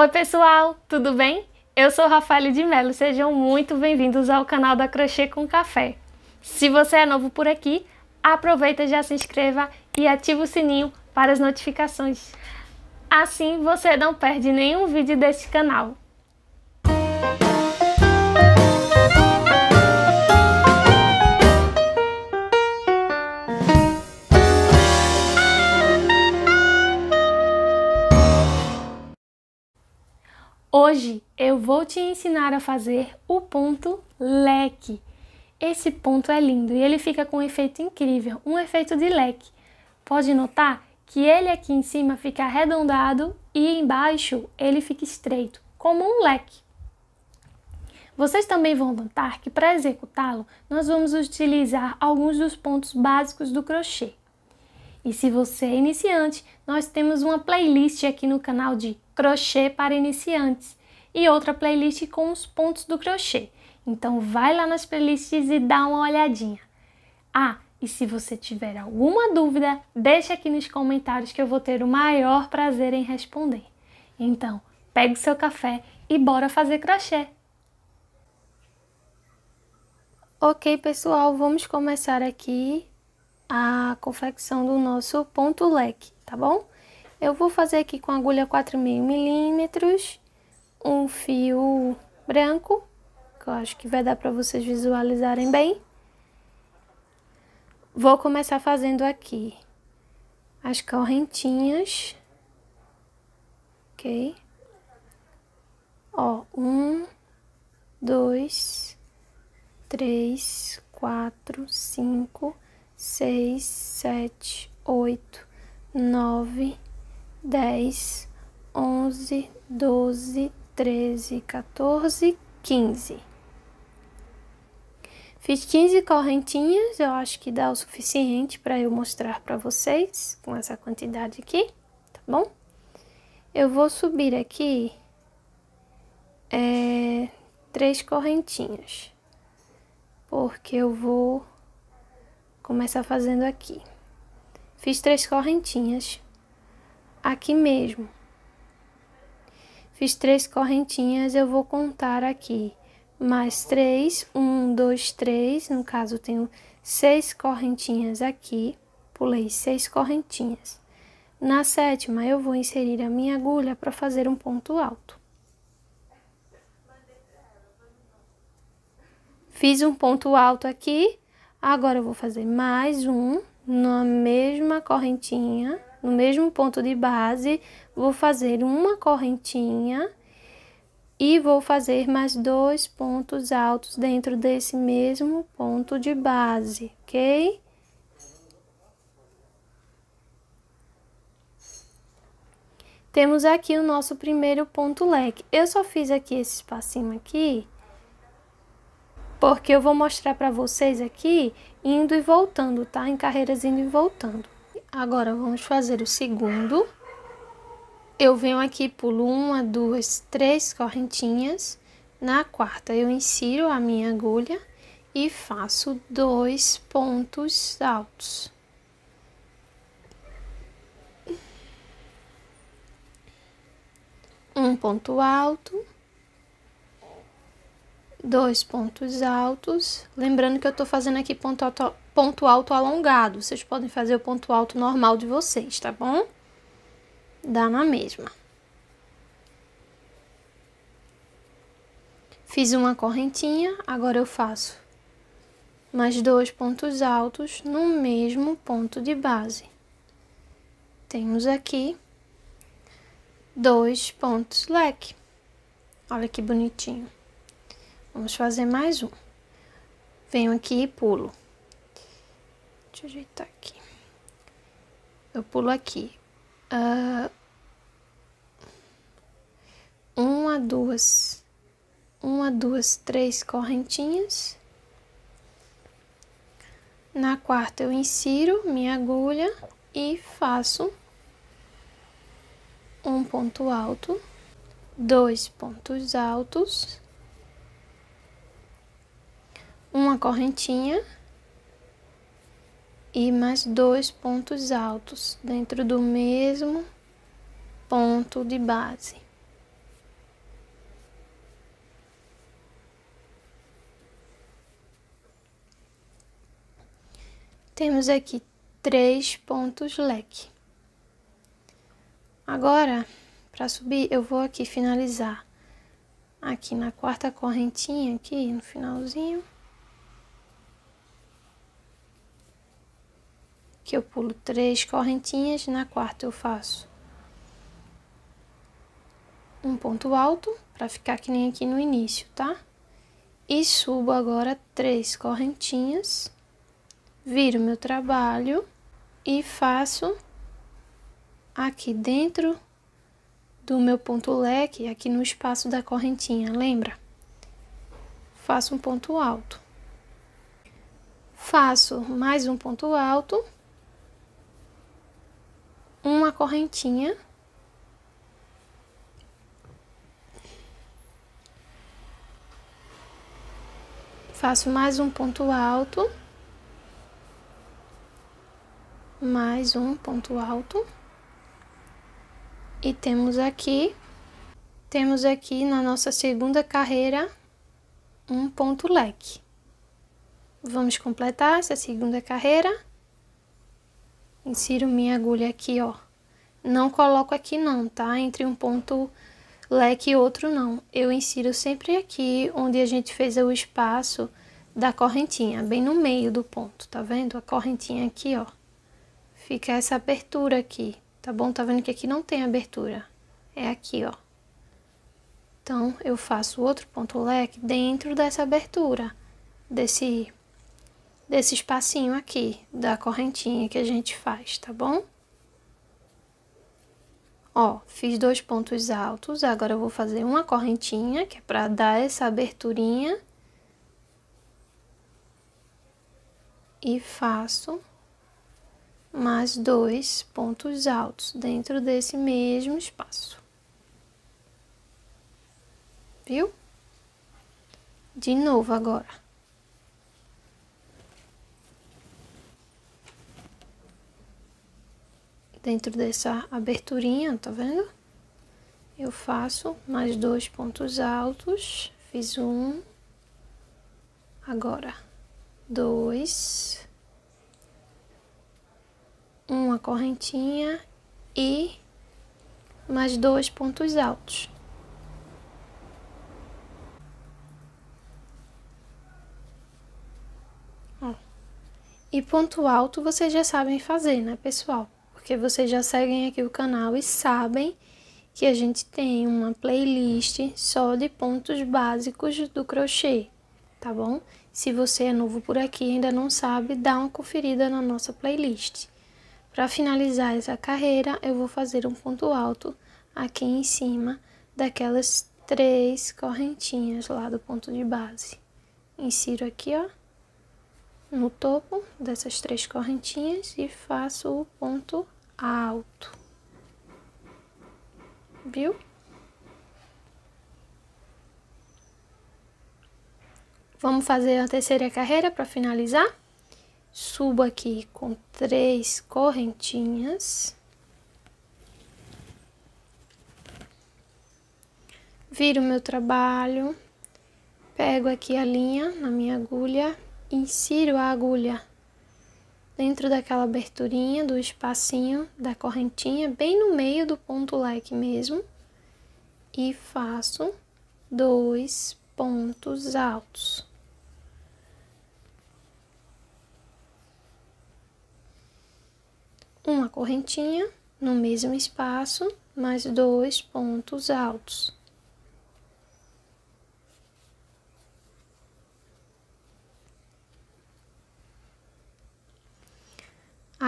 Oi pessoal, tudo bem? Eu sou Rafael de Mello, sejam muito bem-vindos ao canal da Crochê com Café. Se você é novo por aqui, aproveita já se inscreva e ativa o sininho para as notificações. Assim você não perde nenhum vídeo deste canal. Hoje eu vou te ensinar a fazer o ponto leque. Esse ponto é lindo e ele fica com um efeito incrível, um efeito de leque. Pode notar que ele aqui em cima fica arredondado e embaixo ele fica estreito, como um leque. Vocês também vão notar que para executá-lo, nós vamos utilizar alguns dos pontos básicos do crochê. E se você é iniciante, nós temos uma playlist aqui no canal de crochê para iniciantes e outra playlist com os pontos do crochê. Então vai lá nas playlists e dá uma olhadinha. Ah, e se você tiver alguma dúvida, deixa aqui nos comentários que eu vou ter o maior prazer em responder. Então, pegue seu café e bora fazer crochê. Ok, pessoal, vamos começar aqui a confecção do nosso ponto leque, tá bom? Eu vou fazer aqui com agulha 4,5 milímetros, um fio branco, que eu acho que vai dar para vocês visualizarem bem. Vou começar fazendo aqui as correntinhas, ok? Ó, um, dois, três, quatro, cinco, seis, sete, oito, nove, 10, 11, 12, 13, 14, 15. Fiz 15 correntinhas, eu acho que dá o suficiente para eu mostrar para vocês com essa quantidade aqui, tá bom? Eu vou subir aqui é, três correntinhas, porque eu vou começar fazendo aqui. Fiz três correntinhas, aqui mesmo. Fiz três correntinhas, eu vou contar aqui. Mais três, um, dois, três, no caso tenho seis correntinhas aqui, pulei seis correntinhas. Na sétima, eu vou inserir a minha agulha para fazer um ponto alto. Fiz um ponto alto aqui, agora eu vou fazer mais um na mesma correntinha no mesmo ponto de base, vou fazer uma correntinha e vou fazer mais dois pontos altos dentro desse mesmo ponto de base, ok? Temos aqui o nosso primeiro ponto leque. Eu só fiz aqui esse espacinho aqui, porque eu vou mostrar para vocês aqui indo e voltando, tá? Em carreiras indo e voltando. Agora, vamos fazer o segundo. Eu venho aqui, pulo uma, duas, três correntinhas. Na quarta, eu insiro a minha agulha e faço dois pontos altos. Um ponto alto, dois pontos altos. Lembrando que eu tô fazendo aqui ponto alto ponto alto alongado. Vocês podem fazer o ponto alto normal de vocês, tá bom? Dá na mesma. Fiz uma correntinha, agora eu faço mais dois pontos altos no mesmo ponto de base. Temos aqui dois pontos leque. Olha que bonitinho. Vamos fazer mais um. Venho aqui e pulo. Deixa eu ajeitar aqui. Eu pulo aqui. Uh, uma, duas, uma, duas, três correntinhas. Na quarta, eu insiro minha agulha e faço um ponto alto, dois pontos altos, uma correntinha e mais dois pontos altos dentro do mesmo ponto de base. Temos aqui três pontos leque. Agora, para subir, eu vou aqui finalizar aqui na quarta correntinha, aqui no finalzinho. Que eu pulo três correntinhas, na quarta eu faço um ponto alto, para ficar que nem aqui no início, tá? E subo agora três correntinhas, viro meu trabalho e faço aqui dentro do meu ponto leque, aqui no espaço da correntinha, lembra? Faço um ponto alto. Faço mais um ponto alto, uma correntinha faço mais um ponto alto, mais um ponto alto, e temos aqui, temos aqui na nossa segunda carreira um ponto leque. Vamos completar essa segunda carreira. Insiro minha agulha aqui, ó. Não coloco aqui não, tá? Entre um ponto leque e outro não. Eu insiro sempre aqui onde a gente fez o espaço da correntinha, bem no meio do ponto, tá vendo? A correntinha aqui, ó. Fica essa abertura aqui, tá bom? Tá vendo que aqui não tem abertura, é aqui, ó. Então, eu faço outro ponto leque dentro dessa abertura, desse, desse espacinho aqui, da correntinha que a gente faz, tá bom? Ó, fiz dois pontos altos, agora eu vou fazer uma correntinha, que é para dar essa aberturinha. E faço mais dois pontos altos dentro desse mesmo espaço. Viu? De novo agora. Dentro dessa aberturinha, tá vendo? Eu faço mais dois pontos altos, fiz um, agora dois, uma correntinha e mais dois pontos altos. E ponto alto vocês já sabem fazer, né, pessoal? Porque vocês já seguem aqui o canal e sabem que a gente tem uma playlist só de pontos básicos do crochê, tá bom? Se você é novo por aqui e ainda não sabe, dá uma conferida na nossa playlist. Para finalizar essa carreira, eu vou fazer um ponto alto aqui em cima daquelas três correntinhas lá do ponto de base. Insiro aqui, ó, no topo dessas três correntinhas e faço o ponto alto. Viu? Vamos fazer a terceira carreira para finalizar. Subo aqui com três correntinhas. Viro meu trabalho. Pego aqui a linha na minha agulha. Insiro a agulha dentro daquela aberturinha do espacinho da correntinha, bem no meio do ponto leque mesmo, e faço dois pontos altos. Uma correntinha no mesmo espaço, mais dois pontos altos.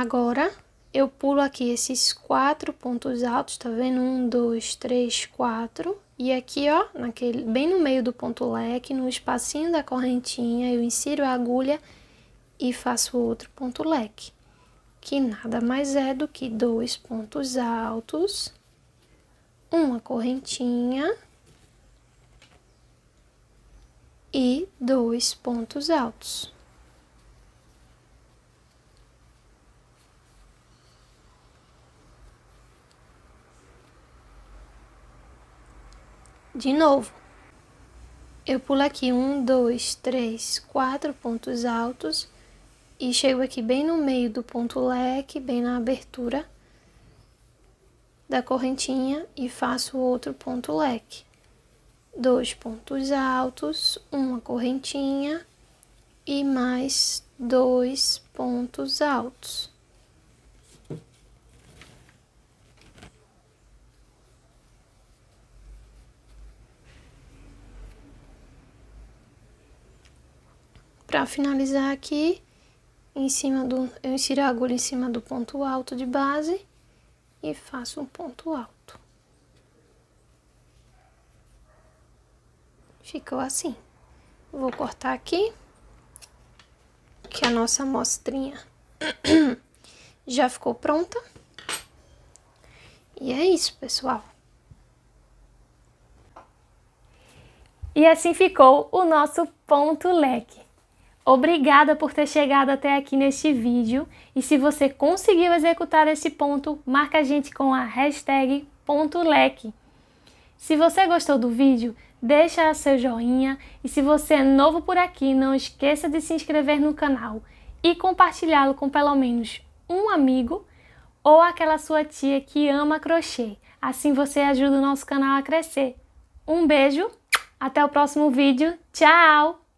Agora, eu pulo aqui esses quatro pontos altos, tá vendo? Um, dois, três, quatro. E aqui, ó, naquele, bem no meio do ponto leque, no espacinho da correntinha, eu insiro a agulha e faço outro ponto leque. Que nada mais é do que dois pontos altos, uma correntinha e dois pontos altos. De novo, eu pulo aqui um, dois, três, quatro pontos altos, e chego aqui bem no meio do ponto leque, bem na abertura da correntinha e faço outro ponto leque. Dois pontos altos, uma correntinha e mais dois pontos altos. Para finalizar aqui, em cima do, eu insiro a agulha em cima do ponto alto de base e faço um ponto alto. Ficou assim. Vou cortar aqui, que a nossa amostrinha já ficou pronta. E é isso, pessoal. E assim ficou o nosso ponto leque. Obrigada por ter chegado até aqui neste vídeo e se você conseguiu executar esse ponto, marca a gente com a hashtag ponto leque. Se você gostou do vídeo, deixa seu joinha e se você é novo por aqui, não esqueça de se inscrever no canal e compartilhá-lo com pelo menos um amigo ou aquela sua tia que ama crochê. Assim você ajuda o nosso canal a crescer. Um beijo, até o próximo vídeo, tchau!